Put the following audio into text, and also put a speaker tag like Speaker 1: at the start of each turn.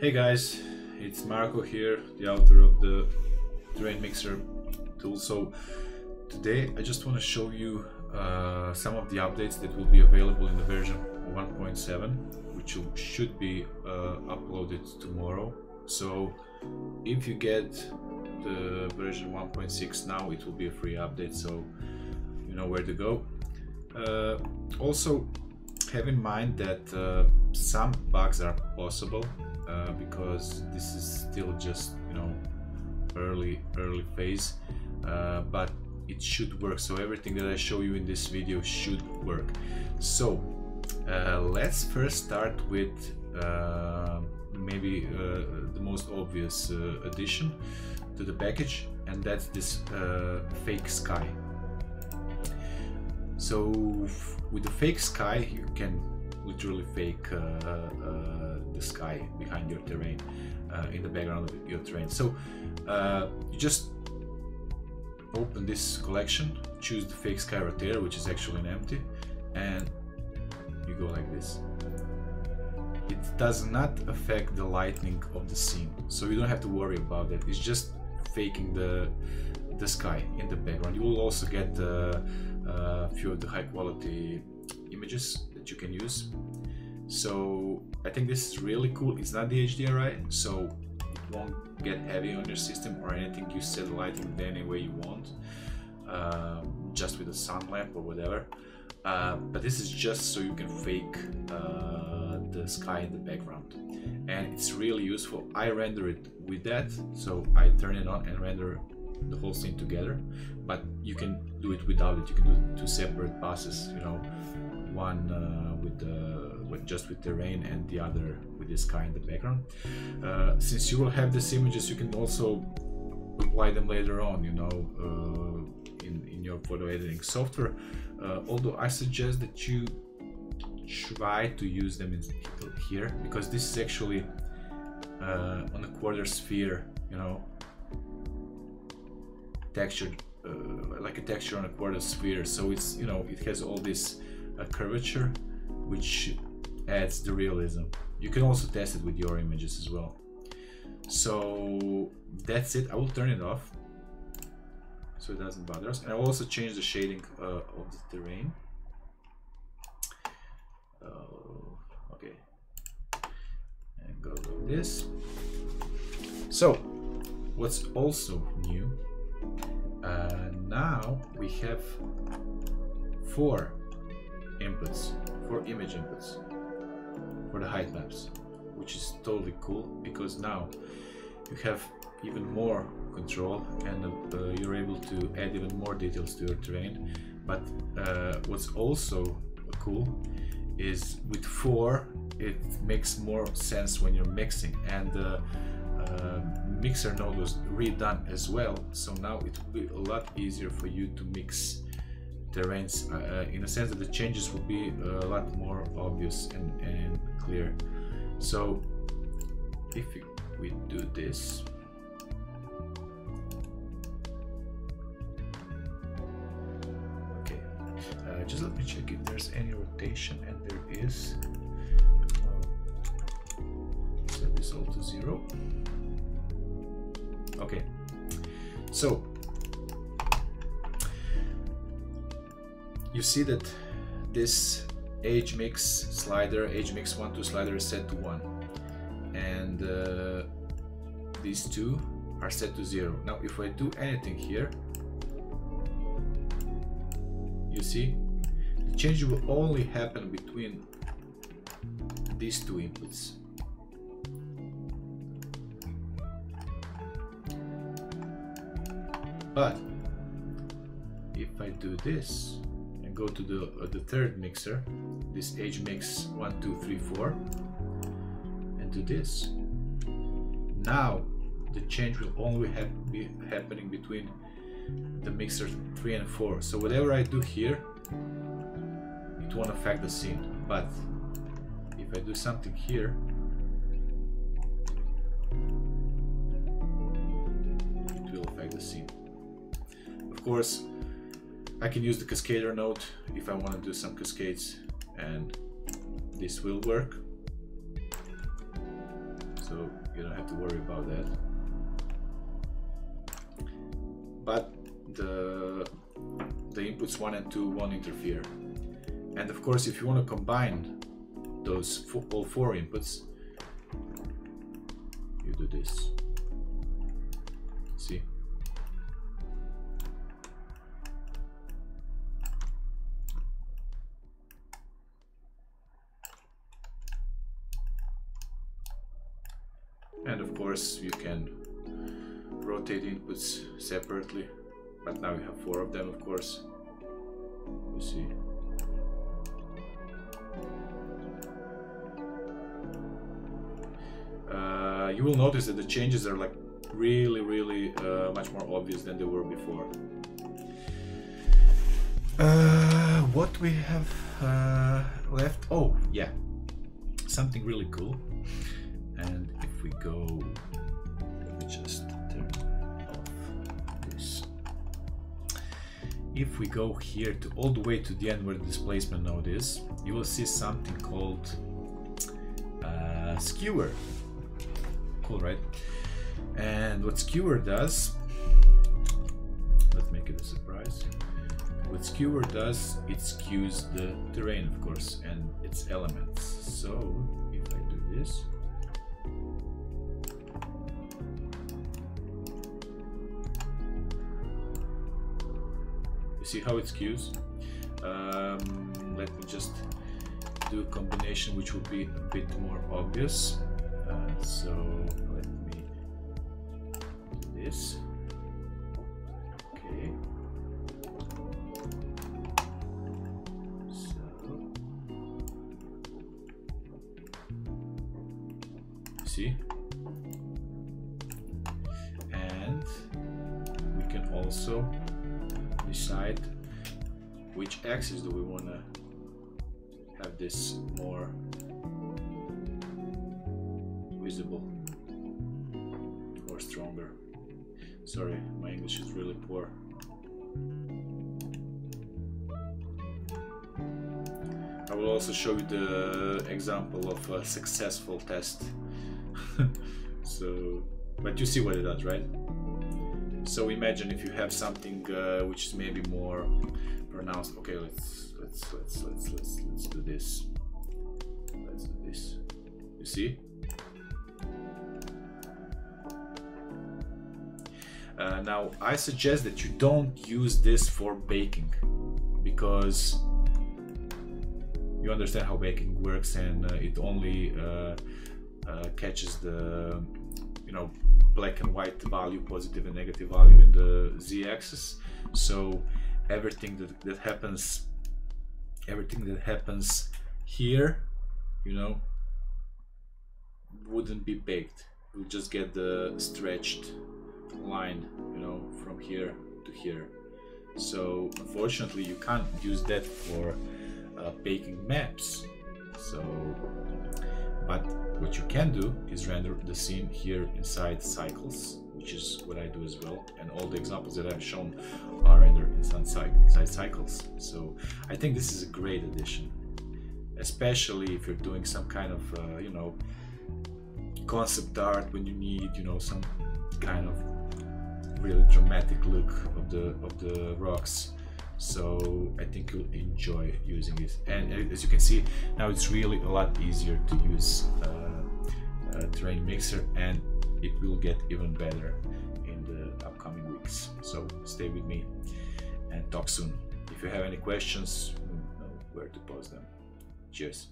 Speaker 1: Hey guys, it's Marco here, the author of the Terrain Mixer tool. So today I just want to show you uh, some of the updates that will be available in the version 1.7 which should be uh, uploaded tomorrow. So if you get the version 1.6 now it will be a free update so you know where to go. Uh, also have in mind that uh, some bugs are possible uh, because this is still just you know early early phase. Uh, but it should work. So everything that I show you in this video should work. So uh, let's first start with uh, maybe uh, the most obvious addition to the package and that's this fake sky. So with the fake sky you can literally fake uh, uh, the sky behind your terrain uh, in the background of your terrain. So you just open this collection, choose the fake sky rotator, which is actually an empty, and you go like this. It does not affect the lighting of the scene, so you don't have to worry about that. It's just faking the the sky in the background. You will also get uh, a few of the high quality images you can use. So I think this is really cool. It's not the HDRI, so it won't get heavy on your system or anything. You set the lighting any way you want, um, just with a sun lamp or whatever. Uh, but this is just so you can fake uh, the sky in the background and it's really useful I render it with that so I turn it on and render the whole scene together but you can do it without it you can do two separate passes you know one uh, with the with just with terrain and the other with the sky in the background. Uh, since you will have these images, you can also apply them later on, you know, uh, in, in your photo editing software. Uh, although I suggest that you try to use them in here because this is actually uh, on a quarter sphere, you know, textured uh, like a texture on a quarter sphere so it's you know it has all this a curvature which adds the realism. You can also test it with your images as well. So that's it. I will turn it off so it doesn't bother us. And I will also change the shading uh, of the terrain. Uh, okay. And go like this. So what's also new, uh, now we have four inputs, for image inputs, for the height maps, which is totally cool because now you have even more control and uh, you're able to add even more details to your terrain. But uh, what's also cool is with four, it makes more sense when you're mixing and uh, uh, mixer node was redone as well. So now it will be a lot easier for you to mix terrains uh, uh, in a sense that the changes will be a lot more obvious and, and clear. So if we do this, okay, uh, just let me check if there's any rotation and there is. Uh, set this all to zero. Okay, so you see that this age mix slider, age mix 1 2 slider is set to 1 and uh, these two are set to 0. Now if I do anything here, you see the change will only happen between these two inputs. But if I do this, go to the, uh, the third mixer, this age mix 1, 2, 3, 4, and do this. Now the change will only have, be happening between the mixer 3 and 4. So whatever I do here, it won't affect the scene. But if I do something here, it will affect the scene. Of course, I can use the cascader node if I want to do some cascades and this will work. so you don't have to worry about that. But the the inputs 1 and 2 won't interfere. And of course if you want to combine those four, all four inputs you do this. See and of course you can rotate inputs separately. But now you have four of them of course. You see. Uh, you will notice that the changes are like really really uh, much more obvious than they were before. Uh, what we have uh, left? Oh yeah. Something really cool. And if we go let me just turn off this. If we go here to all the way to the end where the displacement node is you will see something called uh, skewer. Cool right? And what skewer does let's make it a surprise. What skewer does it skews the terrain of course and its elements. So if I do this see how it skews. Um, let me just do a combination which will be a bit more obvious. Uh, so let me do this. Okay. So see? And we can also decide which axis do we want to have this more visible or stronger. Sorry, my English is really poor. I will also show you the example of a successful test. so, but you see what it does, right? So imagine if you have something uh, which is maybe more pronounced. Okay, let's let's let's let's let's let's do this. Let's do this. You see? Uh, now I suggest that you don't use this for baking because you understand how baking works and uh, it only uh, uh catches the you know black and white value, positive and negative value in the z-axis. So everything that, that happens, everything that happens here, you know, wouldn't be baked. You'll just get the stretched line, you know, from here to here. So unfortunately, you can't use that for uh, baking maps. So, but what you can do is render the scene here inside cycles, which is what I do as well. And all the examples that I've shown are rendered inside, inside cycles. So I think this is a great addition, especially if you're doing some kind of, uh, you know, concept art when you need, you know, some kind of really dramatic look of the of the rocks so I think you'll enjoy using it. And as you can see now it's really a lot easier to use uh, a terrain mixer and it will get even better in the upcoming weeks. So stay with me and talk soon. If you have any questions you know where to post them. Cheers